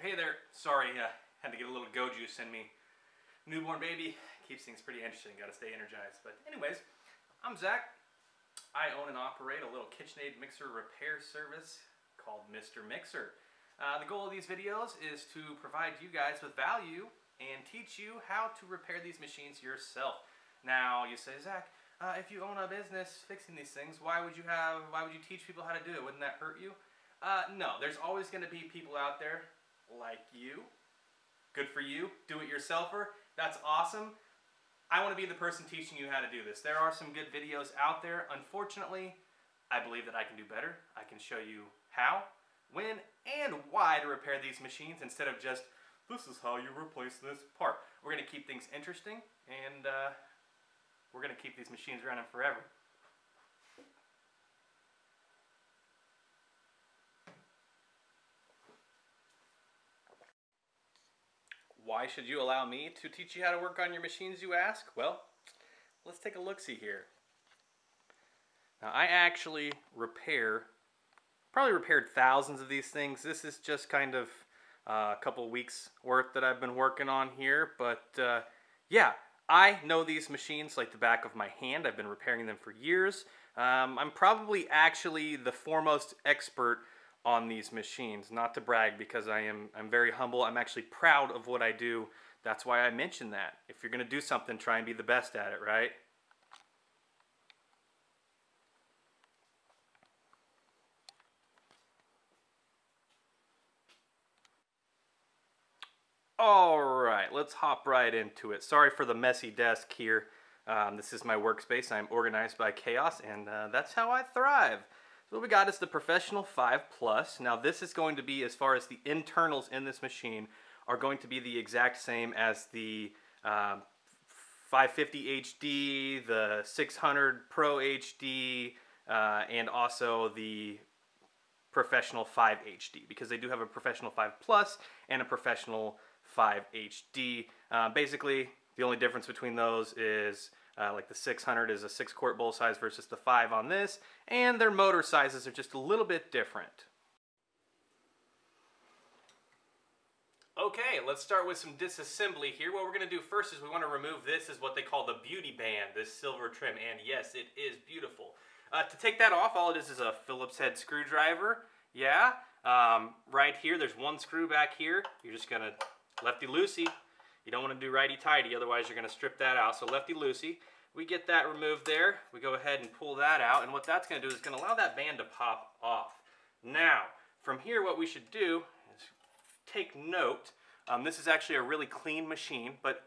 Hey there. Sorry, uh, had to get a little go juice in me. Newborn baby keeps things pretty interesting. Got to stay energized. But anyways, I'm Zach. I own and operate a little KitchenAid mixer repair service called Mr. Mixer. Uh, the goal of these videos is to provide you guys with value and teach you how to repair these machines yourself. Now, you say, Zach, uh, if you own a business fixing these things, why would you have? Why would you teach people how to do it? Wouldn't that hurt you? Uh, no, there's always going to be people out there like you. Good for you, do-it-yourselfer. That's awesome. I want to be the person teaching you how to do this. There are some good videos out there. Unfortunately, I believe that I can do better. I can show you how, when, and why to repair these machines instead of just, this is how you replace this part. We're going to keep things interesting, and uh, we're going to keep these machines running forever. Why should you allow me to teach you how to work on your machines, you ask? Well, let's take a look-see here. Now, I actually repair, probably repaired thousands of these things. This is just kind of uh, a couple weeks worth that I've been working on here. But uh, yeah, I know these machines like the back of my hand. I've been repairing them for years. Um, I'm probably actually the foremost expert on these machines. Not to brag because I am I'm very humble. I'm actually proud of what I do. That's why I mention that. If you're going to do something, try and be the best at it, right? All right, let's hop right into it. Sorry for the messy desk here. Um, this is my workspace. I'm organized by chaos, and uh, that's how I thrive. So what we got is the Professional 5 Plus. Now this is going to be, as far as the internals in this machine, are going to be the exact same as the um, 550 HD, the 600 Pro HD, uh, and also the Professional 5 HD because they do have a Professional 5 Plus and a Professional 5 HD. Uh, basically, the only difference between those is uh, like the 600 is a 6 quart bowl size versus the 5 on this, and their motor sizes are just a little bit different. Okay, let's start with some disassembly here. What we're going to do first is we want to remove this is what they call the beauty band, this silver trim, and yes, it is beautiful. Uh, to take that off, all it is is a Phillips head screwdriver. Yeah, um, right here, there's one screw back here. You're just going to lefty-loosey. You don't want to do righty-tighty, otherwise you're going to strip that out. So lefty-loosey. We get that removed there. We go ahead and pull that out. And what that's going to do is going to allow that band to pop off. Now, from here, what we should do is take note. Um, this is actually a really clean machine, but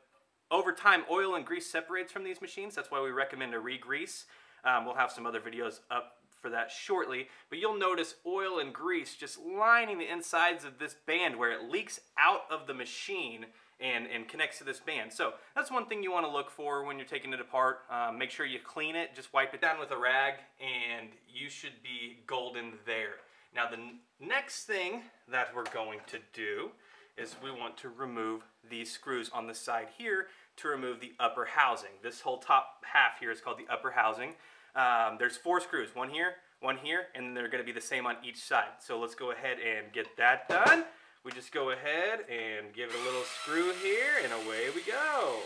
over time, oil and grease separates from these machines. That's why we recommend a re-grease. Um, we'll have some other videos up for that shortly, but you'll notice oil and grease just lining the insides of this band where it leaks out of the machine and, and connects to this band. So that's one thing you want to look for when you're taking it apart. Um, make sure you clean it, just wipe it down with a rag, and you should be golden there. Now the next thing that we're going to do is we want to remove these screws on the side here to remove the upper housing. This whole top half here is called the upper housing. Um, there's four screws, one here, one here, and they're going to be the same on each side. So let's go ahead and get that done. We just go ahead and give it a little screw here, and away we go.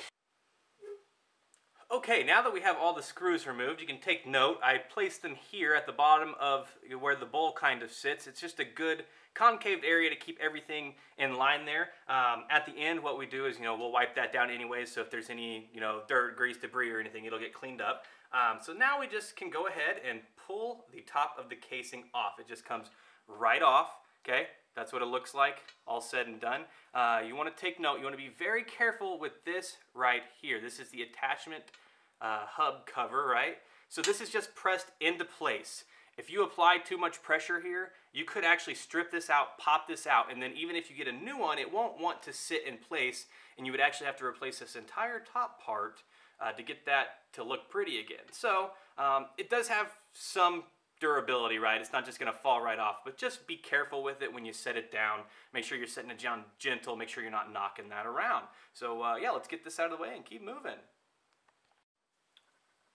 Okay, now that we have all the screws removed, you can take note, I placed them here at the bottom of where the bowl kind of sits. It's just a good concave area to keep everything in line there. Um, at the end, what we do is, you know, we'll wipe that down anyway, so if there's any, you know, dirt, grease, debris, or anything, it'll get cleaned up. Um, so now we just can go ahead and pull the top of the casing off. It just comes right off, okay? That's what it looks like, all said and done. Uh, you want to take note, you want to be very careful with this right here. This is the attachment uh, hub cover, right? So this is just pressed into place. If you apply too much pressure here, you could actually strip this out, pop this out, and then even if you get a new one, it won't want to sit in place, and you would actually have to replace this entire top part uh, to get that to look pretty again. So um, it does have some durability, right? It's not just going to fall right off, but just be careful with it when you set it down. Make sure you're setting it down gentle. Make sure you're not knocking that around. So uh, yeah, let's get this out of the way and keep moving.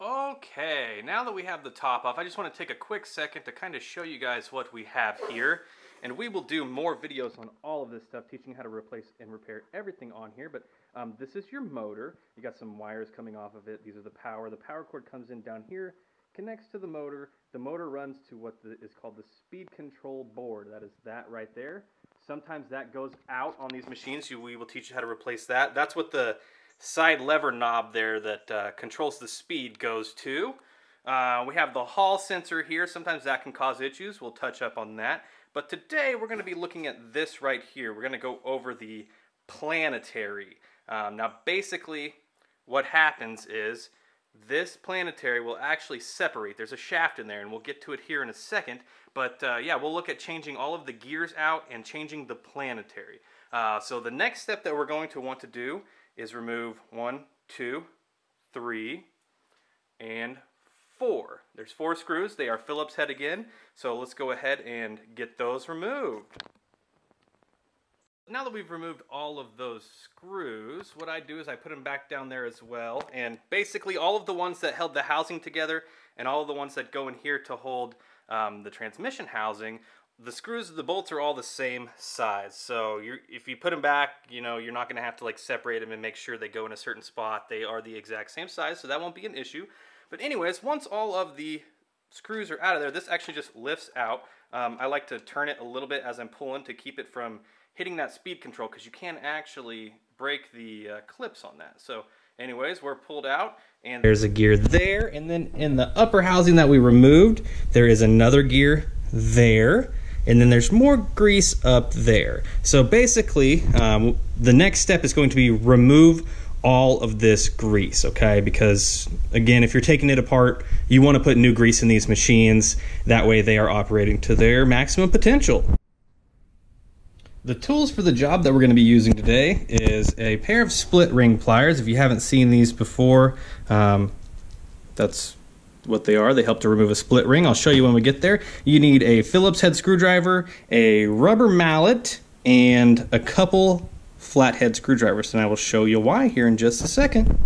Okay, now that we have the top off, I just want to take a quick second to kind of show you guys what we have here. and we will do more videos on all of this stuff, teaching how to replace and repair everything on here. But um, this is your motor. You got some wires coming off of it. These are the power. The power cord comes in down here, connects to the motor. The motor runs to what the, is called the speed control board. That is that right there. Sometimes that goes out on these machines. You, we will teach you how to replace that. That's what the side lever knob there that uh, controls the speed goes to. Uh, we have the hall sensor here. Sometimes that can cause issues. We'll touch up on that. But today we're going to be looking at this right here. We're going to go over the planetary. Um, now basically what happens is this planetary will actually separate. There's a shaft in there and we'll get to it here in a second. But uh, yeah, we'll look at changing all of the gears out and changing the planetary. Uh, so the next step that we're going to want to do is remove one, two, three, and four. There's four screws. They are Phillips head again. So let's go ahead and get those removed. Now that we've removed all of those screws, what I do is I put them back down there as well. And basically all of the ones that held the housing together and all of the ones that go in here to hold um, the transmission housing, the screws, the bolts are all the same size. So if you put them back, you know, you're not going to have to like separate them and make sure they go in a certain spot. They are the exact same size, so that won't be an issue. But anyways, once all of the screws are out of there, this actually just lifts out. Um, I like to turn it a little bit as I'm pulling to keep it from hitting that speed control because you can actually break the uh, clips on that. So anyways, we're pulled out and there's a gear there. And then in the upper housing that we removed, there is another gear there. And then there's more grease up there. So basically, um, the next step is going to be remove all of this grease, okay? Because again, if you're taking it apart, you want to put new grease in these machines. That way they are operating to their maximum potential. The tools for the job that we're going to be using today is a pair of split ring pliers. If you haven't seen these before, um, that's what they are. They help to remove a split ring. I'll show you when we get there. You need a Phillips head screwdriver, a rubber mallet, and a couple flathead screwdrivers, and I will show you why here in just a second.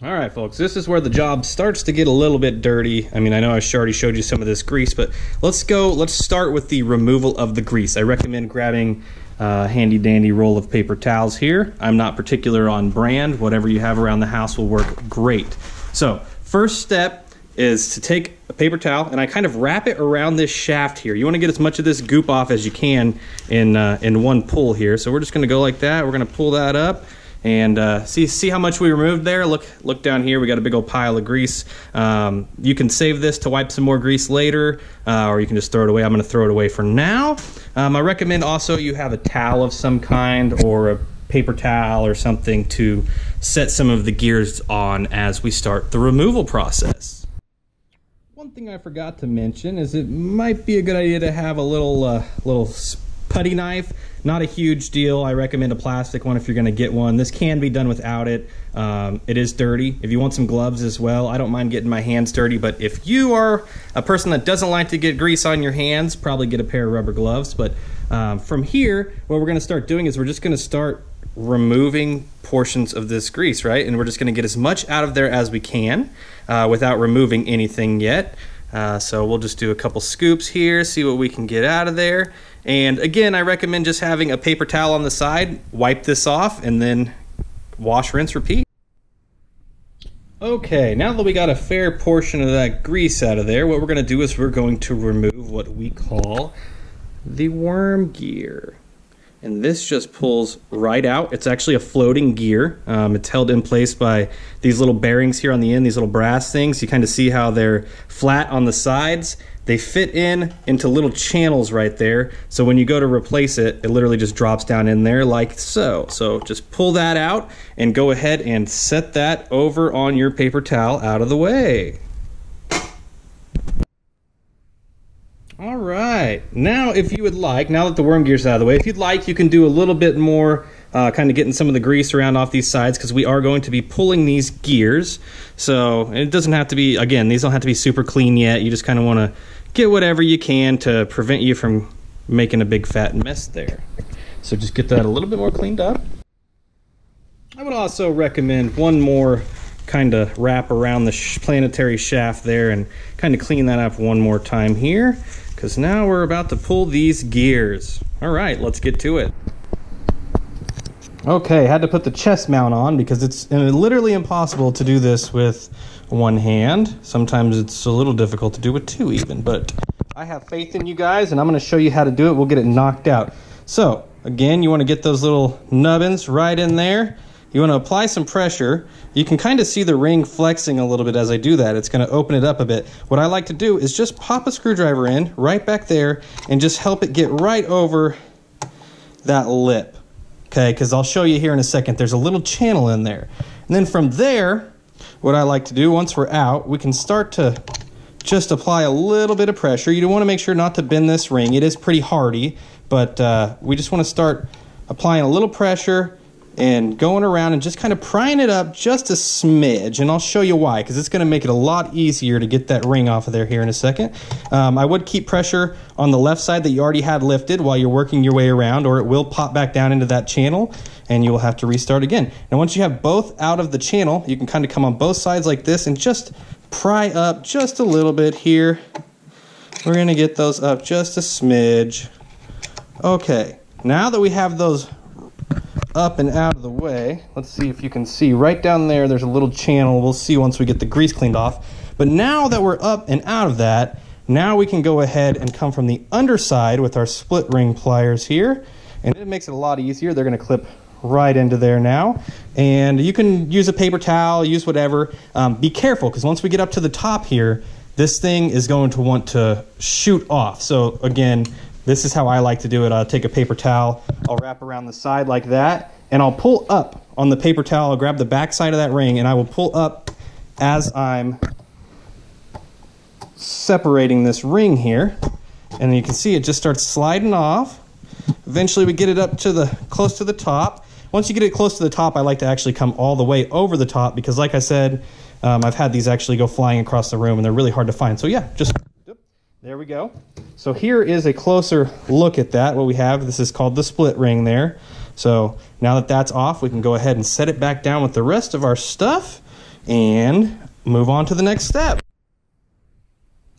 All right, folks, this is where the job starts to get a little bit dirty. I mean, I know I already showed you some of this grease, but let's go, let's start with the removal of the grease. I recommend grabbing a handy dandy roll of paper towels here. I'm not particular on brand. Whatever you have around the house will work great. So, first step is to take a paper towel and I kind of wrap it around this shaft here. You want to get as much of this goop off as you can in, uh, in one pull here. So we're just going to go like that. We're going to pull that up and uh, see see how much we removed there. Look look down here. We got a big old pile of grease. Um, you can save this to wipe some more grease later, uh, or you can just throw it away. I'm going to throw it away for now. Um, I recommend also you have a towel of some kind or a paper towel or something to set some of the gears on as we start the removal process. One thing I forgot to mention is it might be a good idea to have a little uh, little putty knife. Not a huge deal. I recommend a plastic one if you're going to get one. This can be done without it. Um, it is dirty. If you want some gloves as well, I don't mind getting my hands dirty. But if you are a person that doesn't like to get grease on your hands, probably get a pair of rubber gloves. But um, from here, what we're going to start doing is we're just going to start removing portions of this grease, right? And we're just going to get as much out of there as we can uh, without removing anything yet. Uh, so we'll just do a couple scoops here, see what we can get out of there. And again, I recommend just having a paper towel on the side, wipe this off, and then wash, rinse, repeat. Okay, now that we got a fair portion of that grease out of there, what we're going to do is we're going to remove what we call the worm gear and this just pulls right out. It's actually a floating gear. Um, it's held in place by these little bearings here on the end, these little brass things. You kind of see how they're flat on the sides. They fit in into little channels right there. So when you go to replace it, it literally just drops down in there like so. So just pull that out and go ahead and set that over on your paper towel out of the way. All right. Now, if you would like, now that the worm gear's out of the way, if you'd like, you can do a little bit more, uh, kind of getting some of the grease around off these sides because we are going to be pulling these gears. So it doesn't have to be, again, these don't have to be super clean yet. You just kind of want to get whatever you can to prevent you from making a big fat mess there. So just get that a little bit more cleaned up. I would also recommend one more kind of wrap around the sh planetary shaft there and kind of clean that up one more time here. because now we're about to pull these gears. All right, let's get to it. Okay, had to put the chest mount on because it's literally impossible to do this with one hand. Sometimes it's a little difficult to do with two even, but I have faith in you guys and I'm gonna show you how to do it. We'll get it knocked out. So again, you wanna get those little nubbins right in there. You wanna apply some pressure. You can kind of see the ring flexing a little bit as I do that. It's gonna open it up a bit. What I like to do is just pop a screwdriver in right back there and just help it get right over that lip. Okay, because I'll show you here in a second. There's a little channel in there. And then from there, what I like to do, once we're out, we can start to just apply a little bit of pressure. You want to make sure not to bend this ring. It is pretty hardy, but uh, we just want to start applying a little pressure and going around and just kind of prying it up just a smidge. And I'll show you why, because it's going to make it a lot easier to get that ring off of there here in a second. Um, I would keep pressure on the left side that you already had lifted while you're working your way around, or it will pop back down into that channel and you will have to restart again. Now, once you have both out of the channel, you can kind of come on both sides like this and just pry up just a little bit here. We're going to get those up just a smidge. Okay, now that we have those up and out of the way. Let's see if you can see. Right down there, there's a little channel. We'll see once we get the grease cleaned off. But now that we're up and out of that, now we can go ahead and come from the underside with our split ring pliers here. And it makes it a lot easier. They're going to clip right into there now. And you can use a paper towel, use whatever. Um, be careful, because once we get up to the top here, this thing is going to want to shoot off. So again, this is how I like to do it. I'll take a paper towel, I'll wrap around the side like that, and I'll pull up on the paper towel. I'll grab the back side of that ring, and I will pull up as I'm separating this ring here. And you can see it just starts sliding off. Eventually we get it up to the close to the top. Once you get it close to the top, I like to actually come all the way over the top because like I said, um, I've had these actually go flying across the room and they're really hard to find. So yeah, just there we go. So here is a closer look at that, what we have. This is called the split ring there. So now that that's off, we can go ahead and set it back down with the rest of our stuff and move on to the next step.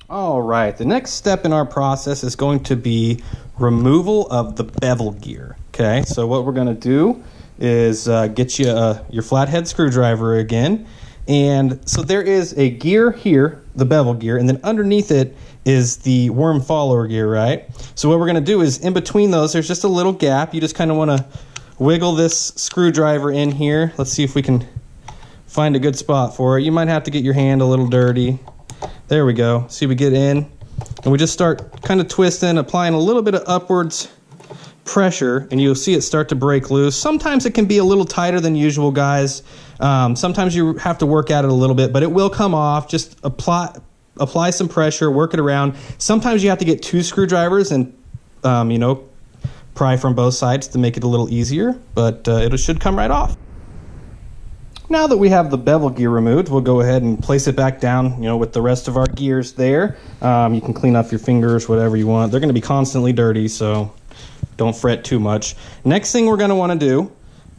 All right, the next step in our process is going to be removal of the bevel gear. Okay, so what we're gonna do is uh, get you uh, your flathead screwdriver again. And so there is a gear here, the bevel gear, and then underneath it is the worm follower gear, right? So what we're gonna do is in between those, there's just a little gap. You just kind of wanna wiggle this screwdriver in here. Let's see if we can find a good spot for it. You might have to get your hand a little dirty. There we go. See, we get in and we just start kind of twisting, applying a little bit of upwards pressure and you'll see it start to break loose. Sometimes it can be a little tighter than usual, guys. Um, sometimes you have to work at it a little bit, but it will come off. Just apply apply some pressure, work it around. Sometimes you have to get two screwdrivers and, um, you know, pry from both sides to make it a little easier, but uh, it should come right off. Now that we have the bevel gear removed, we'll go ahead and place it back down, you know, with the rest of our gears there. Um, you can clean off your fingers, whatever you want. They're going to be constantly dirty, so don't fret too much. Next thing we're going to want to do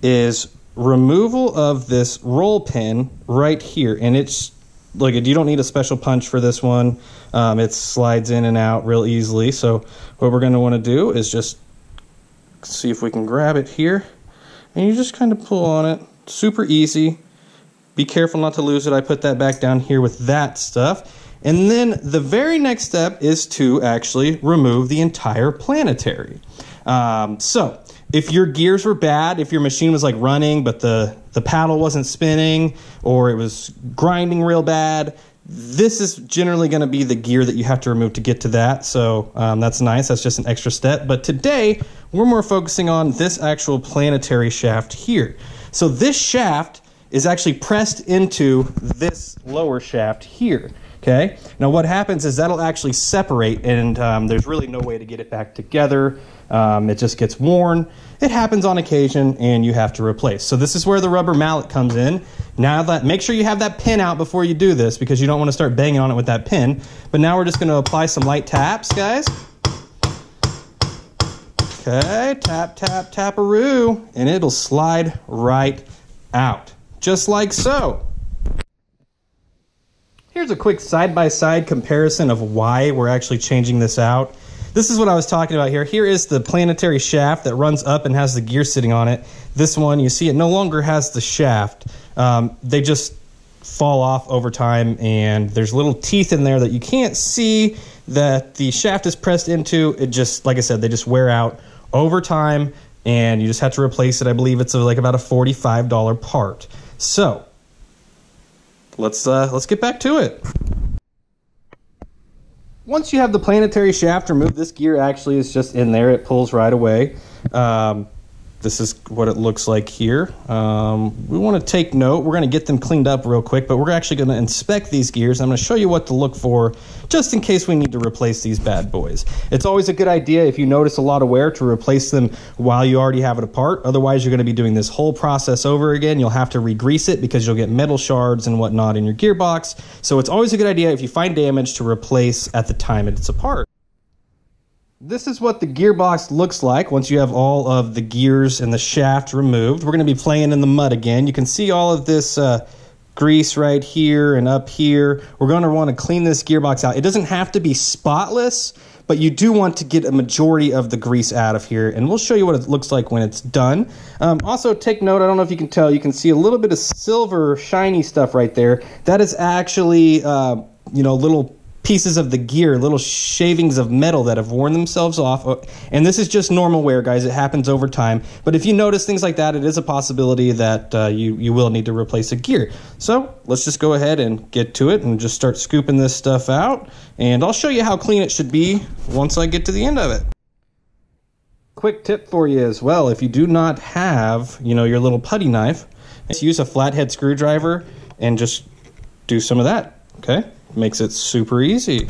is removal of this roll pin right here. And it's like you don't need a special punch for this one. Um, it slides in and out real easily. So what we're going to want to do is just see if we can grab it here. And you just kind of pull on it. Super easy. Be careful not to lose it. I put that back down here with that stuff. And then the very next step is to actually remove the entire planetary. Um, so if your gears were bad, if your machine was like running but the the paddle wasn't spinning or it was grinding real bad, this is generally going to be the gear that you have to remove to get to that. So um, that's nice. That's just an extra step. But today we're more focusing on this actual planetary shaft here. So this shaft is actually pressed into this lower shaft here. Okay. Now what happens is that'll actually separate, and um, there's really no way to get it back together. Um, it just gets worn. It happens on occasion and you have to replace. So this is where the rubber mallet comes in. Now that make sure you have that pin out before you do this because you don't want to start banging on it with that pin. But now we're just going to apply some light taps, guys. Okay, tap, tap, taparoo, and it'll slide right out, just like so. Here's a quick side-by-side comparison of why we're actually changing this out. This is what I was talking about here. Here is the planetary shaft that runs up and has the gear sitting on it. This one, you see it no longer has the shaft. Um, they just fall off over time and there's little teeth in there that you can't see that the shaft is pressed into. It just, like I said, they just wear out over time and you just have to replace it. I believe it's like about a $45 part. So let's uh, let's get back to it. Once you have the planetary shaft removed, this gear actually is just in there. It pulls right away. Um, this is what it looks like here. Um, we want to take note. We're going to get them cleaned up real quick, but we're actually going to inspect these gears. I'm going to show you what to look for just in case we need to replace these bad boys. It's always a good idea if you notice a lot of wear to replace them while you already have it apart. Otherwise, you're going to be doing this whole process over again. You'll have to re-grease it because you'll get metal shards and whatnot in your gearbox. So it's always a good idea if you find damage to replace at the time it's apart. This is what the gearbox looks like once you have all of the gears and the shaft removed. We're going to be playing in the mud again. You can see all of this uh, grease right here and up here. We're going to want to clean this gearbox out. It doesn't have to be spotless, but you do want to get a majority of the grease out of here, and we'll show you what it looks like when it's done. Um, also, take note, I don't know if you can tell, you can see a little bit of silver shiny stuff right there. That is actually, uh, you know, little pieces of the gear, little shavings of metal that have worn themselves off. Uh, and this is just normal wear, guys. It happens over time. But if you notice things like that, it is a possibility that uh, you, you will need to replace a gear. So let's just go ahead and get to it and just start scooping this stuff out. And I'll show you how clean it should be once I get to the end of it. Quick tip for you as well, if you do not have, you know, your little putty knife, use a flathead screwdriver and just do some of that, okay? Makes it super easy.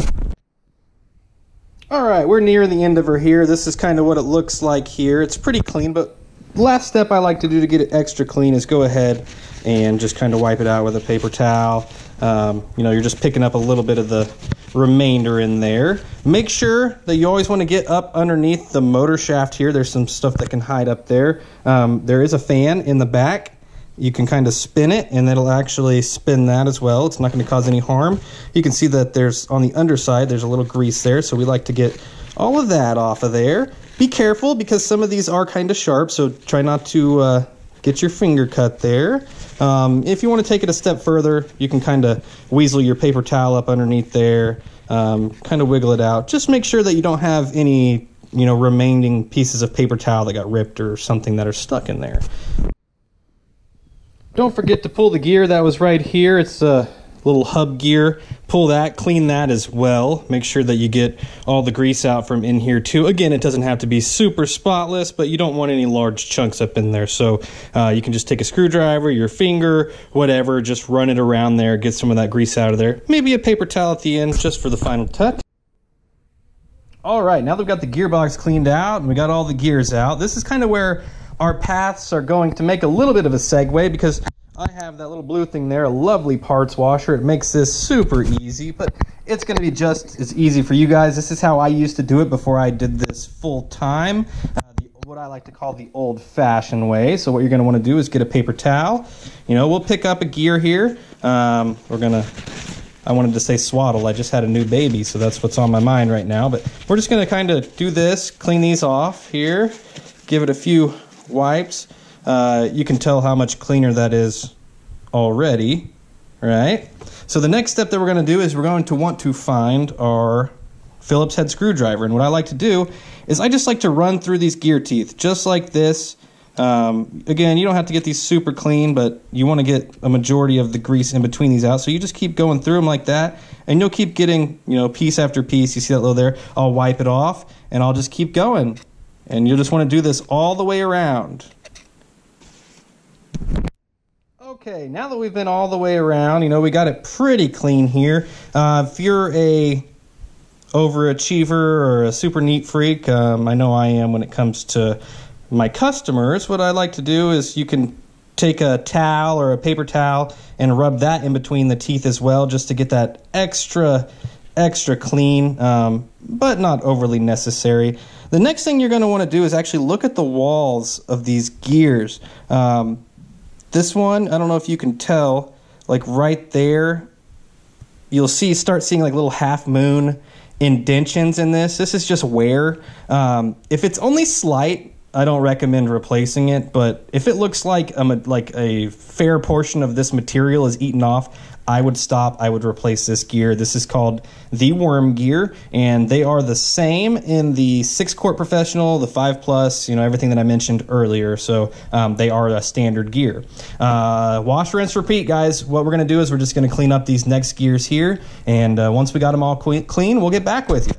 All right, we're near the end of her here. This is kind of what it looks like here. It's pretty clean, but last step I like to do to get it extra clean is go ahead and just kind of wipe it out with a paper towel. Um, you know, you're just picking up a little bit of the remainder in there. Make sure that you always want to get up underneath the motor shaft here. There's some stuff that can hide up there. Um, there is a fan in the back you can kind of spin it and it'll actually spin that as well. It's not going to cause any harm. You can see that there's on the underside, there's a little grease there. So we like to get all of that off of there. Be careful because some of these are kind of sharp. So try not to uh, get your finger cut there. Um, if you want to take it a step further, you can kind of weasel your paper towel up underneath there, um, kind of wiggle it out. Just make sure that you don't have any you know remaining pieces of paper towel that got ripped or something that are stuck in there. Don't forget to pull the gear that was right here. It's a little hub gear. Pull that, clean that as well. Make sure that you get all the grease out from in here too. Again, it doesn't have to be super spotless, but you don't want any large chunks up in there. So uh, you can just take a screwdriver, your finger, whatever, just run it around there, get some of that grease out of there. Maybe a paper towel at the end just for the final touch. All right, now we've got the gearbox cleaned out and we got all the gears out, this is kind of where our paths are going to make a little bit of a segue because I have that little blue thing there, a lovely parts washer. It makes this super easy, but it's going to be just as easy for you guys. This is how I used to do it before I did this full time. Uh, what I like to call the old-fashioned way. So what you're going to want to do is get a paper towel. You know, we'll pick up a gear here. Um, we're going to I wanted to say swaddle. I just had a new baby, so that's what's on my mind right now. But we're just going to kind of do this, clean these off here, give it a few wipes, uh, you can tell how much cleaner that is already, right? So the next step that we're going to do is we're going to want to find our Phillips head screwdriver. And what I like to do is I just like to run through these gear teeth, just like this. Um, again, you don't have to get these super clean, but you want to get a majority of the grease in between these out. So you just keep going through them like that, and you'll keep getting, you know, piece after piece. You see that little there? I'll wipe it off, and I'll just keep going. And you'll just want to do this all the way around. Okay, now that we've been all the way around, you know, we got it pretty clean here. Uh, if you're a overachiever or a super neat freak, um, I know I am when it comes to my customers, what I like to do is you can take a towel or a paper towel and rub that in between the teeth as well just to get that extra extra clean um, but not overly necessary the next thing you're going to want to do is actually look at the walls of these gears. Um, this one, I don't know if you can tell, like right there, you'll see start seeing like little half moon indentions in this. This is just wear. Um, if it's only slight, I don't recommend replacing it. But if it looks like a like a fair portion of this material is eaten off, I would stop. I would replace this gear. This is called the Worm gear, and they are the same in the six quart professional, the five plus, you know, everything that I mentioned earlier. So um, they are a standard gear. Uh, wash, rinse, repeat, guys. What we're going to do is we're just going to clean up these next gears here, and uh, once we got them all clean, we'll get back with you.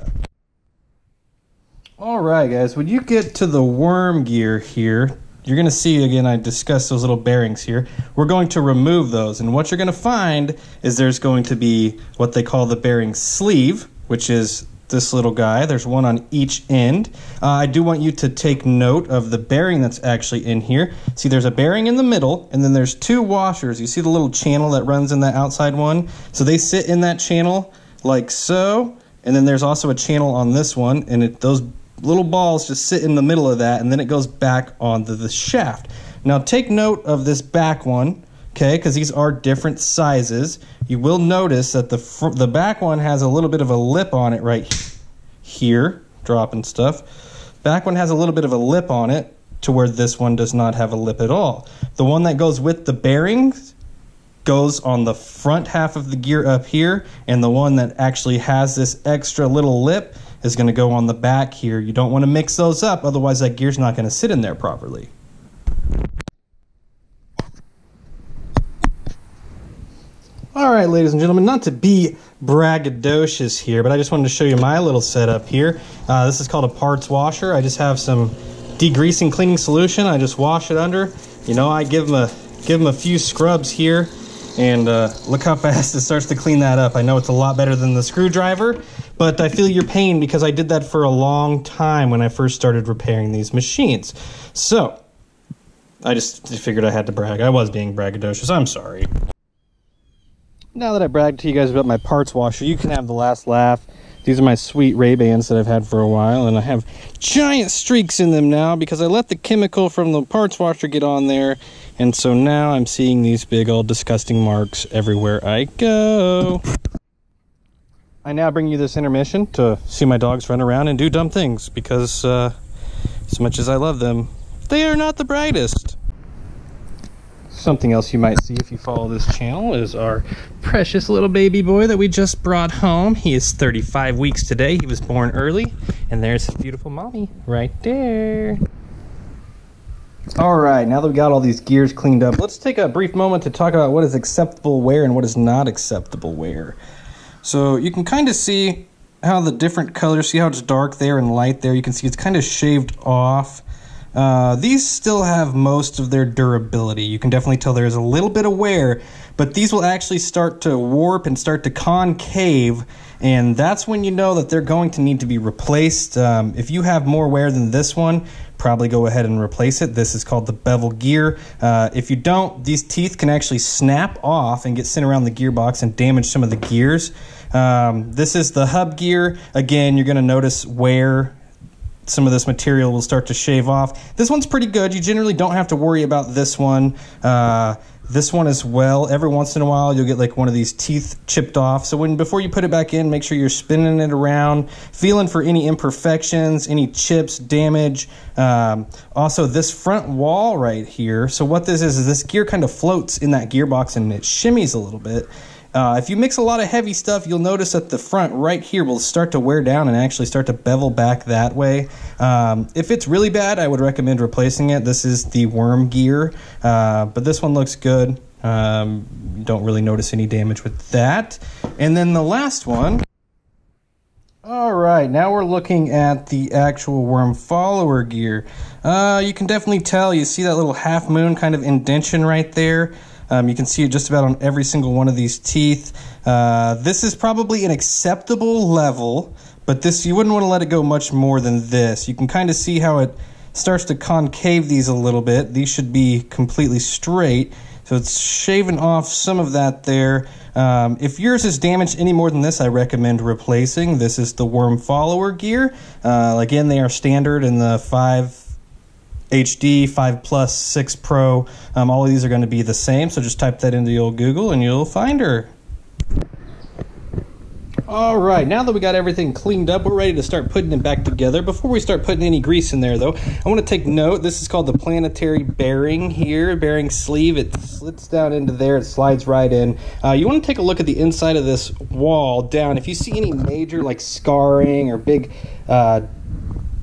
All right, guys, when you get to the worm gear here, you're going to see again I discussed those little bearings here. We're going to remove those and what you're going to find is there's going to be what they call the bearing sleeve, which is this little guy. There's one on each end. Uh, I do want you to take note of the bearing that's actually in here. See, there's a bearing in the middle, and then there's two washers. You see the little channel that runs in that outside one? So they sit in that channel like so, and then there's also a channel on this one, and it, those little balls just sit in the middle of that, and then it goes back onto the shaft. Now take note of this back one, okay, because these are different sizes. You will notice that the, the back one has a little bit of a lip on it right here, dropping stuff. Back one has a little bit of a lip on it to where this one does not have a lip at all. The one that goes with the bearings goes on the front half of the gear up here, and the one that actually has this extra little lip is going to go on the back here. You don't want to mix those up, otherwise that gear's not going to sit in there properly. All right, ladies and gentlemen, not to be braggadocious here, but I just wanted to show you my little setup here. Uh, this is called a parts washer. I just have some degreasing cleaning solution. I just wash it under. You know, I give them a give them a few scrubs here, and uh, look how fast it starts to clean that up. I know it's a lot better than the screwdriver, but I feel your pain because I did that for a long time when I first started repairing these machines. So, I just figured I had to brag. I was being braggadocious. I'm sorry. Now that I bragged to you guys about my parts washer, you can have the last laugh. These are my sweet Ray-Bans that I've had for a while, and I have giant streaks in them now because I let the chemical from the parts washer get on there, and so now I'm seeing these big old disgusting marks everywhere I go. I now bring you this intermission to see my dogs run around and do dumb things because, uh, as much as I love them, they are not the brightest. Something else you might see if you follow this channel is our precious little baby boy that we just brought home. He is 35 weeks today. He was born early. And there's his beautiful mommy right there. All right, now that we got all these gears cleaned up, let's take a brief moment to talk about what is acceptable wear and what is not acceptable wear. So you can kind of see how the different colors, see how it's dark there and light there. You can see it's kind of shaved off. Uh, these still have most of their durability. You can definitely tell there's a little bit of wear, but these will actually start to warp and start to concave, and that's when you know that they're going to need to be replaced. Um, if you have more wear than this one, probably go ahead and replace it. This is called the bevel gear. Uh, if you don't, these teeth can actually snap off and get sent around the gearbox and damage some of the gears. Um, this is the hub gear. Again, you're going to notice where some of this material will start to shave off. This one's pretty good. You generally don't have to worry about this one. Uh, this one as well. Every once in a while, you'll get like one of these teeth chipped off. So when before you put it back in, make sure you're spinning it around, feeling for any imperfections, any chips, damage. Um, also, this front wall right here. So what this is is this gear kind of floats in that gearbox and it shimmies a little bit. Uh, if you mix a lot of heavy stuff, you'll notice that the front right here will start to wear down and actually start to bevel back that way. Um, if it's really bad, I would recommend replacing it. This is the worm gear, uh, but this one looks good. Um, don't really notice any damage with that. And then the last one. All right, now we're looking at the actual worm follower gear. Uh, you can definitely tell, you see that little half moon kind of indention right there. Um, you can see it just about on every single one of these teeth. Uh, this is probably an acceptable level, but this you wouldn't want to let it go much more than this. You can kind of see how it starts to concave these a little bit. These should be completely straight. So it's shaving off some of that there. Um, if yours is damaged any more than this, I recommend replacing. This is the worm follower gear. Uh, again, they are standard in the 5 HD, 5 Plus, 6 Pro. Um, all of these are going to be the same, so just type that into the old Google and you'll find her. All right, now that we got everything cleaned up, we're ready to start putting it back together. Before we start putting any grease in there, though, I want to take note. This is called the planetary bearing here, bearing sleeve. It slits down into there, it slides right in. Uh, you want to take a look at the inside of this wall down. If you see any major, like scarring or big, uh,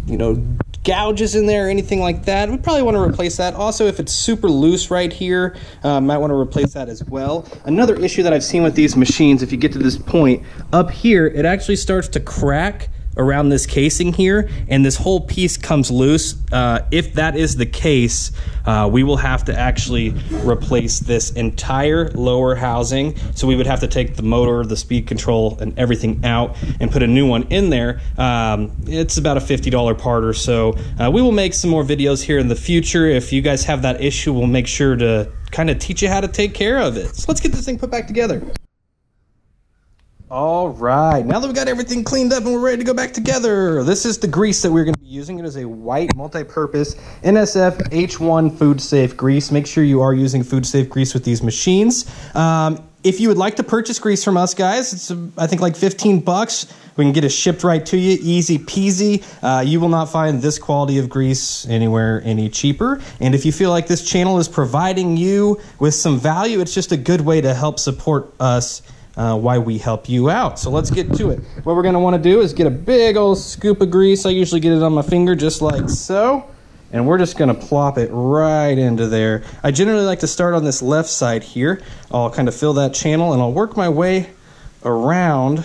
you know, gouges in there or anything like that, we probably want to replace that. Also, if it's super loose right here, uh, might want to replace that as well. Another issue that I've seen with these machines, if you get to this point, up here, it actually starts to crack around this casing here and this whole piece comes loose. Uh, if that is the case, uh, we will have to actually replace this entire lower housing. So we would have to take the motor, the speed control, and everything out and put a new one in there. Um, it's about a $50 part or so. Uh, we will make some more videos here in the future. If you guys have that issue, we'll make sure to kind of teach you how to take care of it. So let's get this thing put back together. All right, now that we got everything cleaned up and we're ready to go back together, this is the grease that we're going to be using. It is a white multi-purpose NSF H1 food safe grease. Make sure you are using food safe grease with these machines. Um, if you would like to purchase grease from us, guys, it's I think like 15 bucks. We can get it shipped right to you, easy peasy. Uh, you will not find this quality of grease anywhere any cheaper. And if you feel like this channel is providing you with some value, it's just a good way to help support us uh, why we help you out. So let's get to it. What we're gonna wanna do is get a big old scoop of grease. I usually get it on my finger just like so. And we're just gonna plop it right into there. I generally like to start on this left side here. I'll kind of fill that channel and I'll work my way around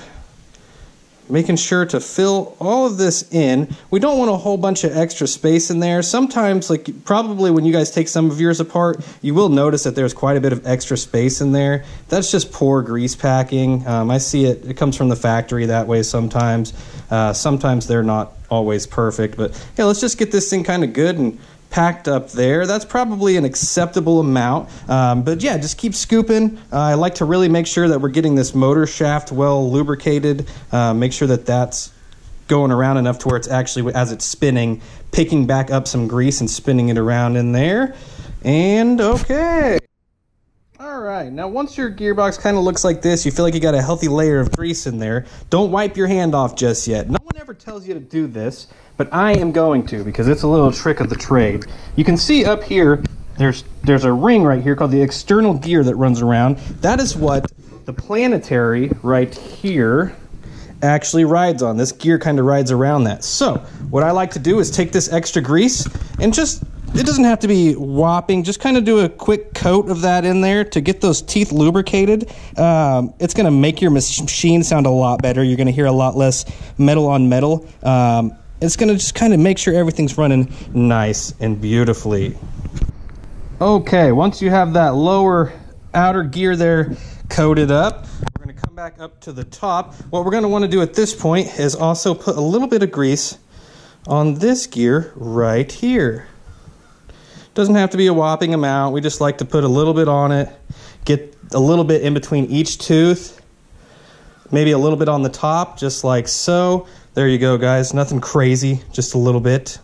making sure to fill all of this in. We don't want a whole bunch of extra space in there. Sometimes, like probably when you guys take some of yours apart, you will notice that there's quite a bit of extra space in there. That's just poor grease packing. Um, I see it, it comes from the factory that way sometimes. Uh, sometimes they're not always perfect, but yeah, let's just get this thing kind of good and packed up there. That's probably an acceptable amount. Um, but yeah, just keep scooping. Uh, I like to really make sure that we're getting this motor shaft well lubricated. Uh, make sure that that's going around enough to where it's actually, as it's spinning, picking back up some grease and spinning it around in there. And okay. All right, now once your gearbox kind of looks like this, you feel like you got a healthy layer of grease in there, don't wipe your hand off just yet. No one ever tells you to do this, but I am going to because it's a little trick of the trade. You can see up here, there's, there's a ring right here called the external gear that runs around. That is what the planetary right here actually rides on. This gear kind of rides around that. So what I like to do is take this extra grease and just it doesn't have to be whopping. Just kind of do a quick coat of that in there to get those teeth lubricated. Um, it's going to make your machine sound a lot better. You're going to hear a lot less metal on metal. Um, it's going to just kind of make sure everything's running nice and beautifully. Okay, once you have that lower outer gear there coated up, we're going to come back up to the top. What we're going to want to do at this point is also put a little bit of grease on this gear right here. Doesn't have to be a whopping amount. We just like to put a little bit on it, get a little bit in between each tooth, maybe a little bit on the top, just like so. There you go, guys. Nothing crazy, just a little bit.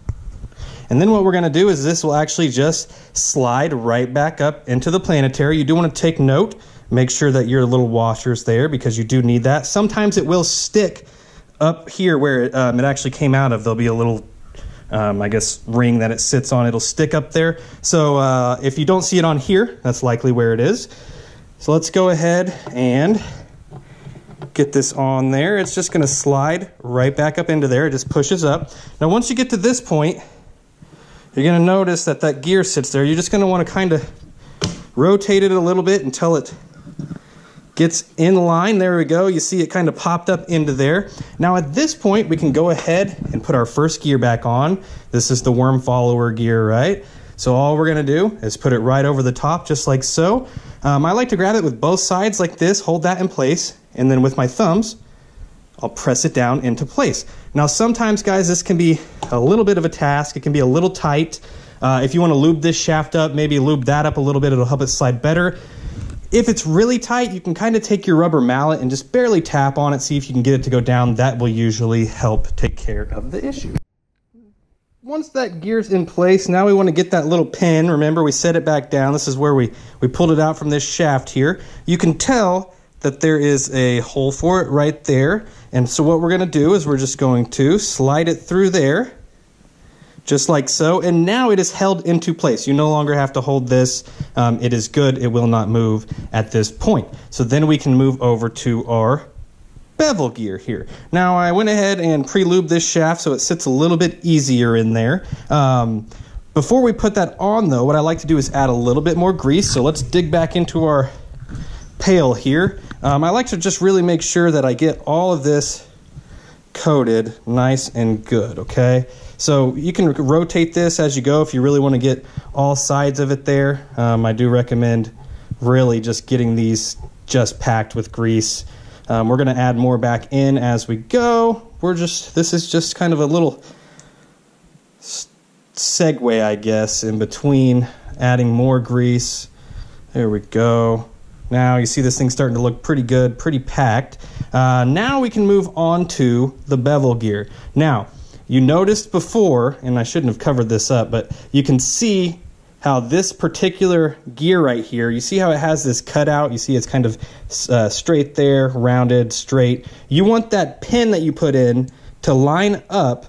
And then what we're going to do is this will actually just slide right back up into the planetary. You do want to take note. Make sure that your little washer's there because you do need that. Sometimes it will stick up here where it, um, it actually came out of. There'll be a little um, I guess, ring that it sits on. It'll stick up there. So uh, if you don't see it on here, that's likely where it is. So let's go ahead and get this on there. It's just going to slide right back up into there. It just pushes up. Now once you get to this point, you're going to notice that that gear sits there. You're just going to want to kind of rotate it a little bit until it gets in line. There we go. You see it kind of popped up into there. Now at this point, we can go ahead and put our first gear back on. This is the worm follower gear, right? So all we're gonna do is put it right over the top, just like so. Um, I like to grab it with both sides like this, hold that in place, and then with my thumbs, I'll press it down into place. Now sometimes, guys, this can be a little bit of a task. It can be a little tight. Uh, if you want to lube this shaft up, maybe lube that up a little bit, it'll help it slide better. If it's really tight, you can kind of take your rubber mallet and just barely tap on it, see if you can get it to go down. That will usually help take care of the issue. Once that gear's in place, now we want to get that little pin. Remember, we set it back down. This is where we, we pulled it out from this shaft here. You can tell that there is a hole for it right there. And so what we're going to do is we're just going to slide it through there, just like so. And now it is held into place. You no longer have to hold this. Um, it is good. It will not move at this point. So then we can move over to our bevel gear here. Now I went ahead and pre-lubed this shaft so it sits a little bit easier in there. Um, before we put that on though, what I like to do is add a little bit more grease. So let's dig back into our pail here. Um, I like to just really make sure that I get all of this coated nice and good, okay? So you can rotate this as you go if you really want to get all sides of it there. Um, I do recommend really just getting these just packed with grease. Um, we're going to add more back in as we go. We're just, this is just kind of a little segue, I guess, in between adding more grease. There we go. Now you see this thing starting to look pretty good, pretty packed. Uh, now we can move on to the bevel gear. Now, you noticed before, and I shouldn't have covered this up, but you can see how this particular gear right here, you see how it has this cutout? You see it's kind of uh, straight there, rounded, straight. You want that pin that you put in to line up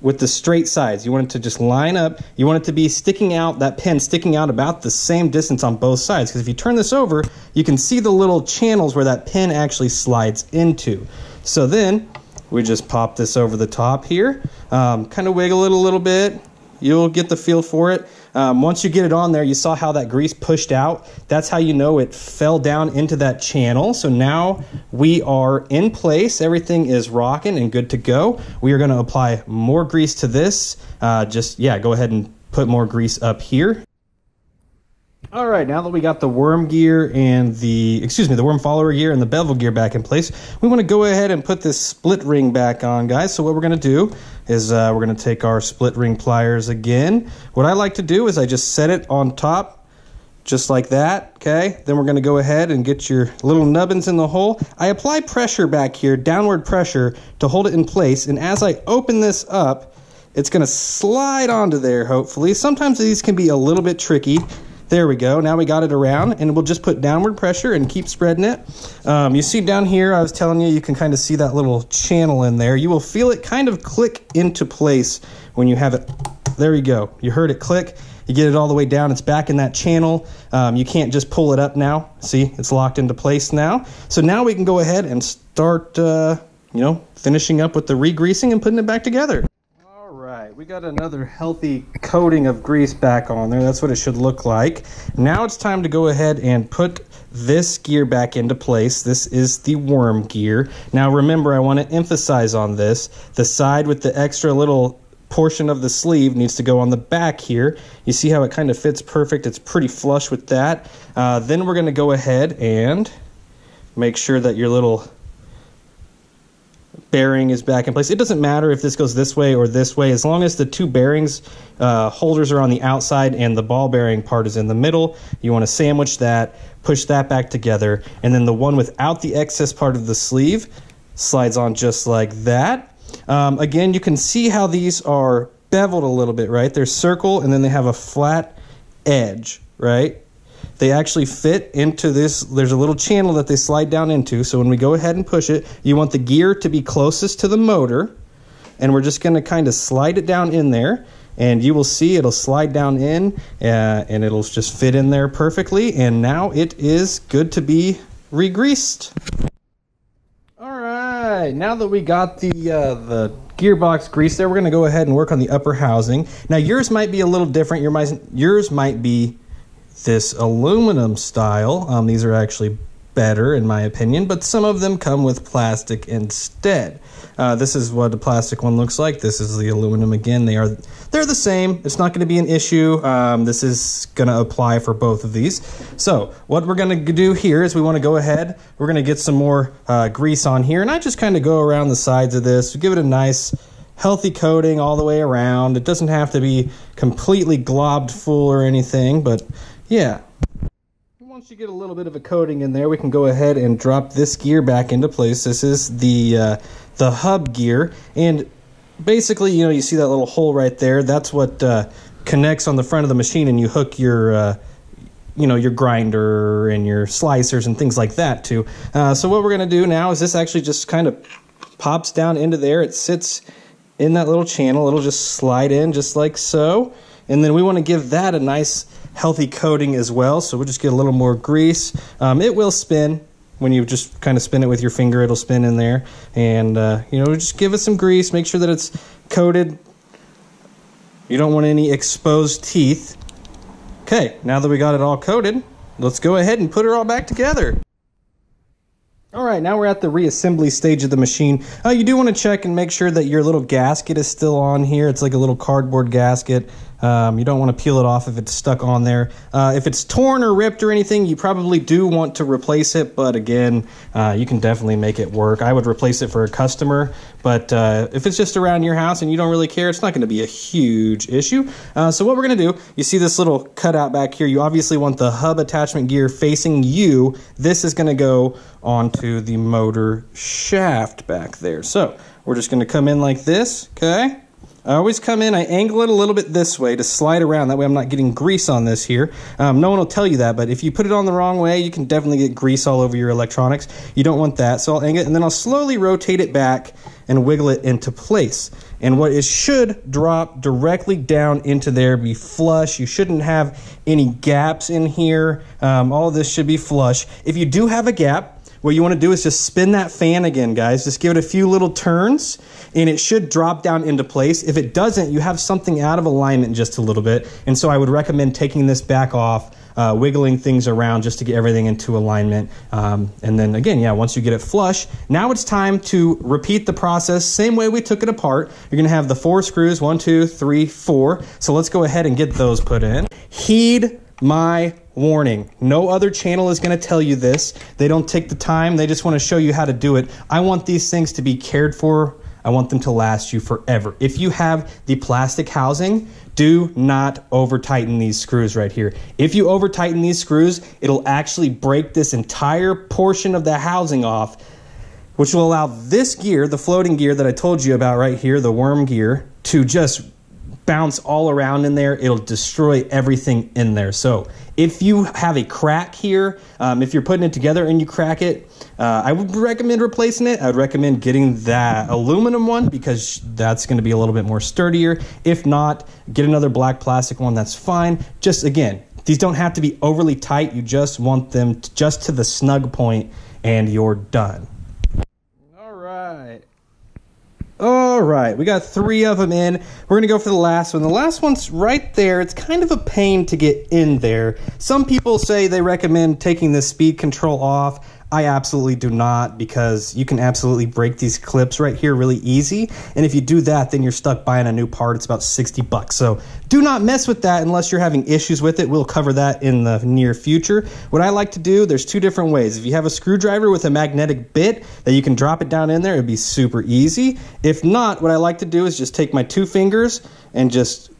with the straight sides. You want it to just line up. You want it to be sticking out, that pin sticking out about the same distance on both sides. Because if you turn this over, you can see the little channels where that pin actually slides into. So then we just pop this over the top here, um, kind of wiggle it a little bit. You'll get the feel for it. Um, once you get it on there, you saw how that grease pushed out. That's how you know it fell down into that channel. So now we are in place. Everything is rocking and good to go. We are going to apply more grease to this. Uh, just, yeah, go ahead and put more grease up here. All right, now that we got the worm gear and the, excuse me, the worm follower gear and the bevel gear back in place, we want to go ahead and put this split ring back on, guys. So what we're going to do is uh, we're going to take our split ring pliers again. What I like to do is I just set it on top just like that, okay? Then we're going to go ahead and get your little nubbins in the hole. I apply pressure back here, downward pressure, to hold it in place. And as I open this up, it's going to slide onto there, hopefully. Sometimes these can be a little bit tricky. There we go. Now we got it around, and we'll just put downward pressure and keep spreading it. Um, you see down here, I was telling you, you can kind of see that little channel in there. You will feel it kind of click into place when you have it. There you go. You heard it click. You get it all the way down. It's back in that channel. Um, you can't just pull it up now. See, it's locked into place now. So now we can go ahead and start, uh, you know, finishing up with the re-greasing and putting it back together we got another healthy coating of grease back on there. That's what it should look like. Now it's time to go ahead and put this gear back into place. This is the worm gear. Now remember, I want to emphasize on this. The side with the extra little portion of the sleeve needs to go on the back here. You see how it kind of fits perfect. It's pretty flush with that. Uh, then we're going to go ahead and make sure that your little bearing is back in place. It doesn't matter if this goes this way or this way, as long as the two bearings uh, holders are on the outside and the ball bearing part is in the middle. You want to sandwich that, push that back together, and then the one without the excess part of the sleeve slides on just like that. Um, again, you can see how these are beveled a little bit, right? They're circle and then they have a flat edge, right? They actually fit into this. There's a little channel that they slide down into. So when we go ahead and push it, you want the gear to be closest to the motor. And we're just going to kind of slide it down in there. And you will see it'll slide down in uh, and it'll just fit in there perfectly. And now it is good to be re-greased. All right, now that we got the uh, the gearbox grease there, we're going to go ahead and work on the upper housing. Now yours might be a little different. Your yours might be this aluminum style. Um, these are actually better in my opinion, but some of them come with plastic instead. Uh, this is what the plastic one looks like. This is the aluminum again. They are they're the same. It's not going to be an issue. Um, this is going to apply for both of these. So what we're going to do here is we want to go ahead. We're going to get some more uh, grease on here, and I just kind of go around the sides of this, give it a nice healthy coating all the way around. It doesn't have to be completely globbed full or anything, but yeah. Once you get a little bit of a coating in there, we can go ahead and drop this gear back into place. This is the uh, the hub gear, and basically, you know, you see that little hole right there. That's what uh, connects on the front of the machine, and you hook your uh, you know your grinder and your slicers and things like that too. Uh, so what we're gonna do now is this actually just kind of pops down into there. It sits in that little channel. It'll just slide in just like so. And then we want to give that a nice healthy coating as well. So we'll just get a little more grease. Um, it will spin when you just kind of spin it with your finger. It'll spin in there. And, uh, you know, just give it some grease. Make sure that it's coated. You don't want any exposed teeth. Okay, now that we got it all coated, let's go ahead and put it all back together. All right, now we're at the reassembly stage of the machine. Uh, you do want to check and make sure that your little gasket is still on here. It's like a little cardboard gasket. Um, you don't want to peel it off if it's stuck on there. Uh, if it's torn or ripped or anything, you probably do want to replace it, but again, uh, you can definitely make it work. I would replace it for a customer, but uh, if it's just around your house and you don't really care, it's not going to be a huge issue. Uh, so what we're going to do, you see this little cutout back here, you obviously want the hub attachment gear facing you. This is going to go onto the motor shaft back there. So we're just going to come in like this, okay? I always come in, I angle it a little bit this way to slide around. That way I'm not getting grease on this here. Um, no one will tell you that, but if you put it on the wrong way, you can definitely get grease all over your electronics. You don't want that. So I'll angle it, and then I'll slowly rotate it back and wiggle it into place. And what it should drop directly down into there, be flush. You shouldn't have any gaps in here. Um, all this should be flush. If you do have a gap, what you want to do is just spin that fan again, guys. Just give it a few little turns and it should drop down into place. If it doesn't, you have something out of alignment just a little bit. And so I would recommend taking this back off, uh, wiggling things around just to get everything into alignment. Um, and then again, yeah, once you get it flush, now it's time to repeat the process same way we took it apart. You're gonna have the four screws, one, two, three, four. So let's go ahead and get those put in. Heed my warning. No other channel is going to tell you this. They don't take the time, they just want to show you how to do it. I want these things to be cared for. I want them to last you forever. If you have the plastic housing, do not over tighten these screws right here. If you over tighten these screws, it'll actually break this entire portion of the housing off, which will allow this gear, the floating gear that I told you about right here, the worm gear, to just bounce all around in there. It'll destroy everything in there. So if you have a crack here, um, if you're putting it together and you crack it, uh, I would recommend replacing it. I would recommend getting that aluminum one because that's going to be a little bit more sturdier. If not, get another black plastic one. That's fine. Just again, these don't have to be overly tight. You just want them to, just to the snug point and you're done. All right. All right, we got three of them in. We're gonna go for the last one. The last one's right there. It's kind of a pain to get in there. Some people say they recommend taking the speed control off. I absolutely do not because you can absolutely break these clips right here really easy. And if you do that, then you're stuck buying a new part. It's about 60 bucks. So do not mess with that unless you're having issues with it. We'll cover that in the near future. What I like to do, there's two different ways. If you have a screwdriver with a magnetic bit that you can drop it down in there, it'd be super easy. If not, what I like to do is just take my two fingers and just,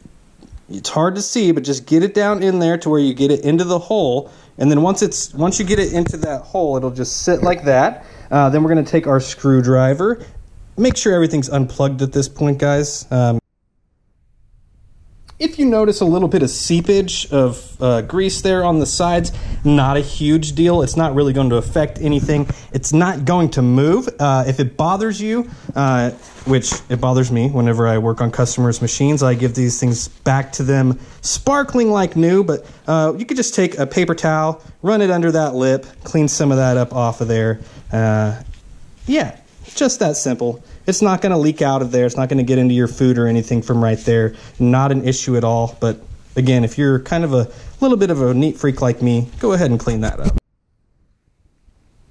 it's hard to see, but just get it down in there to where you get it into the hole and then once it's once you get it into that hole, it'll just sit like that. Uh, then we're going to take our screwdriver. Make sure everything's unplugged at this point, guys. Um, if you notice a little bit of seepage of uh, grease there on the sides, not a huge deal. It's not really going to affect anything. It's not going to move. Uh, if it bothers you, uh, which it bothers me whenever I work on customers' machines, I give these things back to them sparkling like new, but uh, you could just take a paper towel, run it under that lip, clean some of that up off of there. Uh, yeah, just that simple. It's not going to leak out of there. It's not going to get into your food or anything from right there. Not an issue at all. But again, if you're kind of a little bit of a neat freak like me, go ahead and clean that up.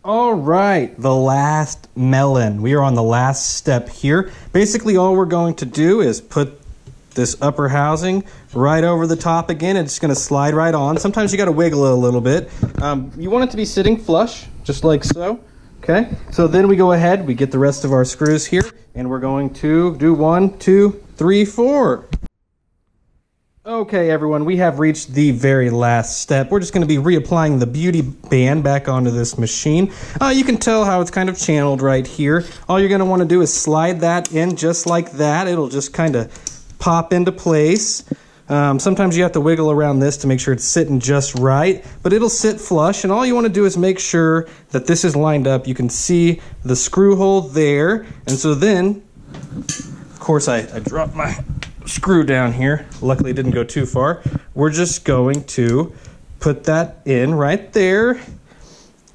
All right, the last melon. We are on the last step here. Basically, all we're going to do is put this upper housing right over the top again. It's going to slide right on. Sometimes you got to wiggle it a little bit. Um, you want it to be sitting flush, just like so. Okay, so then we go ahead, we get the rest of our screws here, and we're going to do one, two, three, four. Okay, everyone, we have reached the very last step. We're just going to be reapplying the beauty band back onto this machine. Uh, you can tell how it's kind of channeled right here. All you're going to want to do is slide that in just like that. It'll just kind of pop into place. Um, sometimes you have to wiggle around this to make sure it's sitting just right, but it'll sit flush. And all you want to do is make sure that this is lined up. You can see the screw hole there. And so then, of course, I, I dropped my screw down here. Luckily, it didn't go too far. We're just going to put that in right there.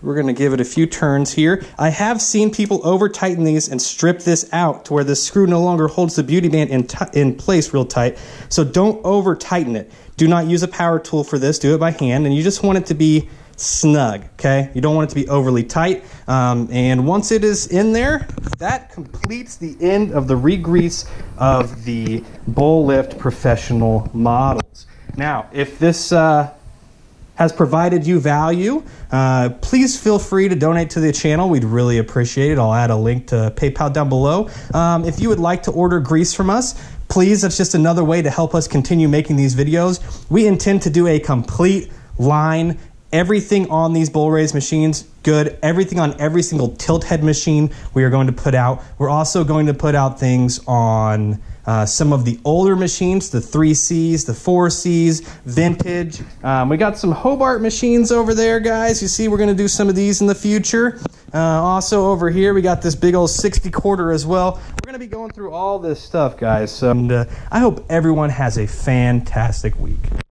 We're going to give it a few turns here. I have seen people over tighten these and strip this out to where the screw no longer holds the beauty band in, in place real tight. So don't over tighten it. Do not use a power tool for this. Do it by hand. And you just want it to be snug, okay? You don't want it to be overly tight. Um, and once it is in there, that completes the end of the re-grease of the Bowl Lift Professional models. Now, if this... Uh, has provided you value, uh, please feel free to donate to the channel. We'd really appreciate it. I'll add a link to PayPal down below. Um, if you would like to order grease from us, please, that's just another way to help us continue making these videos. We intend to do a complete line everything on these bowl raise machines good everything on every single tilt head machine we are going to put out we're also going to put out things on uh, some of the older machines, the 3Cs, the 4Cs, vintage. Um, we got some Hobart machines over there, guys. You see, we're going to do some of these in the future. Uh, also over here, we got this big old 60 quarter as well. We're going to be going through all this stuff, guys. So, and, uh, I hope everyone has a fantastic week.